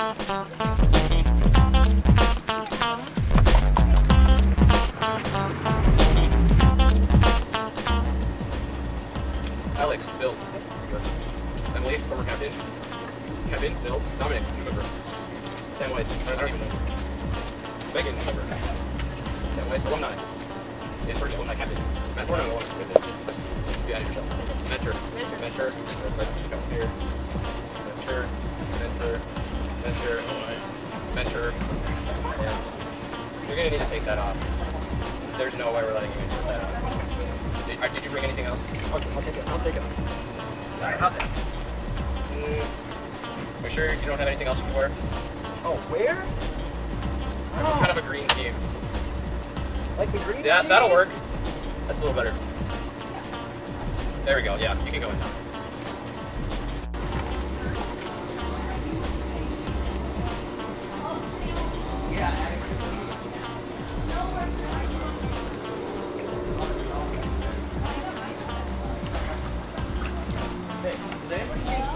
Alex, Bill. Emily, former captain. Kevin, Bill, Dominic, member. Sam Weiss, I don't even know. Megan, member. Sam Weiss, alumni. Dan Purdy, alumni captain. Matt Thorne, alumni captain. Let's be out of yourself. Mentor. Mentor. Mentor. Come here. Mentor. Mentor. Mentor. Mentor. Yeah. You're gonna need to take that off. There's no way we're letting you take that off. Did, uh, did you bring anything else? Okay, I'll take it. I'll take it. Alright, how's it? Mm, are you sure you don't have anything else you can wear? Oh, where? I'm kind of a green team. Like the green Yeah, sheet? that'll work. That's a little better. There we go. Yeah, you can go in now.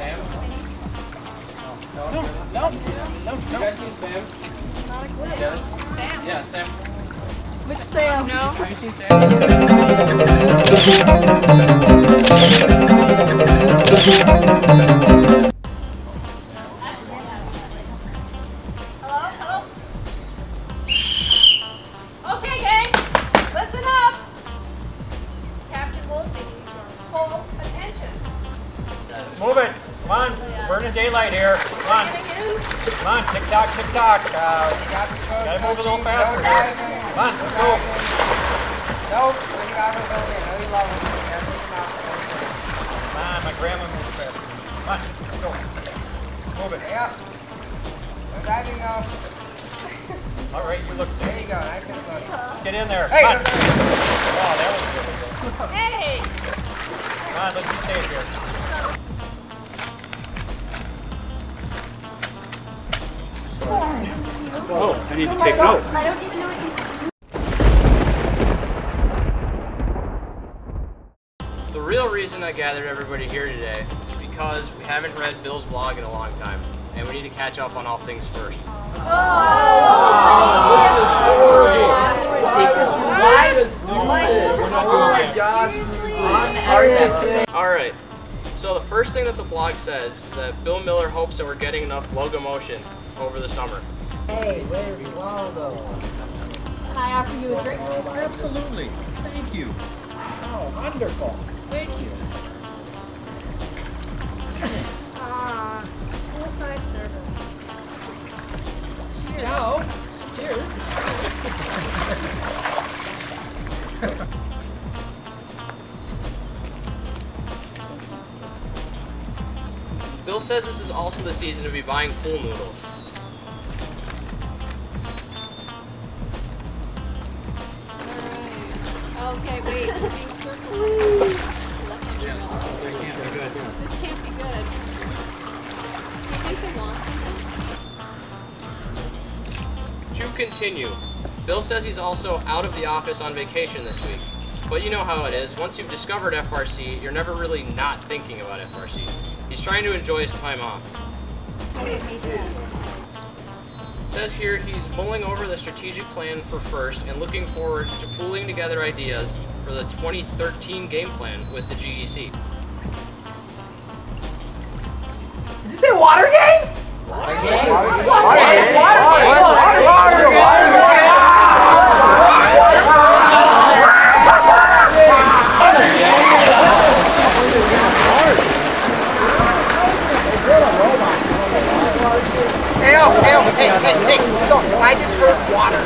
Sam? No, no, no, no. You guys seen Sam? Kevin? Sam. Yeah, Sam. Which Sam? No. Have you seen Sam? Come on. yeah. Burning daylight here. Come on. Come on. Tick tock, tick tock. Uh, gotta move a little faster here. Come on. Let's go. Nope, we got it over here. You love it. Come on. My grandma moves faster. Come on. Let's go. Move it. Yeah. We're diving off. All right. You look safe. There you go. Nice and slow. Let's get in there. Hey! Come on. Oh, need to take notes. I don't even know what she's The real reason I gathered everybody here today is because we haven't read Bill's blog in a long time, and we need to catch up on all things first. Alright, first thing that the blog says is that Bill Miller hopes that we're getting enough logo motion over the summer. Hey, where's Waldo? Can I offer you a drink? Absolutely. Thank you. Oh, wonderful. Thank you. Bill says this is also the season to be buying pool noodles. Okay, wait. I'm being circled. This can't be good. Do you think they want something? To continue, Bill says he's also out of the office on vacation this week. But you know how it is. Once you've discovered FRC, you're never really not thinking about FRC. He's trying to enjoy his time off. Says here he's mulling over the strategic plan for first and looking forward to pooling together ideas for the 2013 game plan with the GEC. Did you say water game? Water game? Water Water game? Water game? Oh, oh, hey, hey, hey, so I just heard water.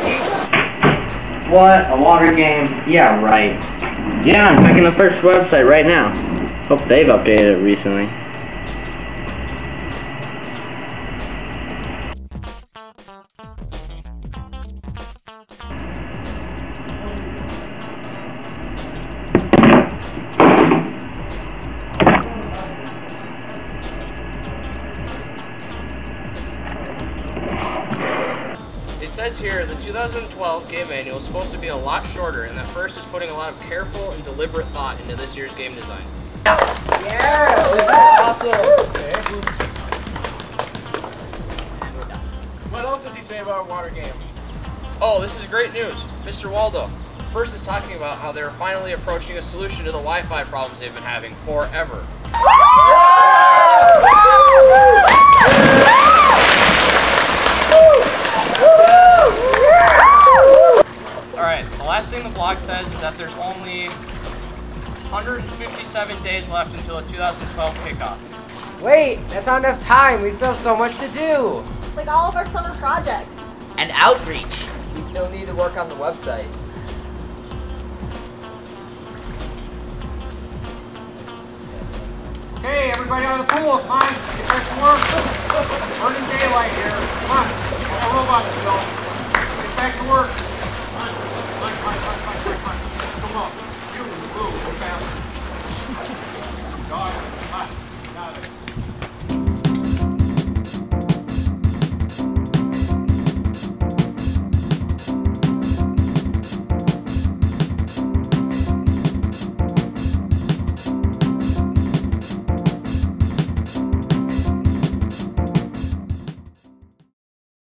What? A water game? Yeah, right. Yeah, I'm checking the first website right now. Hope they've updated it recently. 2012 game manual is supposed to be a lot shorter, and that first is putting a lot of careful and deliberate thought into this year's game design. Yeah, this is awesome. What else does he say about water game? Oh, this is great news. Mr. Waldo, first is talking about how they're finally approaching a solution to the Wi-Fi problems they've been having forever. The last thing the blog says is that there's only 157 days left until the 2012 kickoff. Wait, that's not enough time. We still have so much to do. Like all of our summer projects. And outreach. We still need to work on the website. Okay, everybody out of the pool, come on, get back to work. Burning daylight here, come on, got robots still. Get back to work. Well.